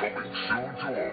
coming soon to a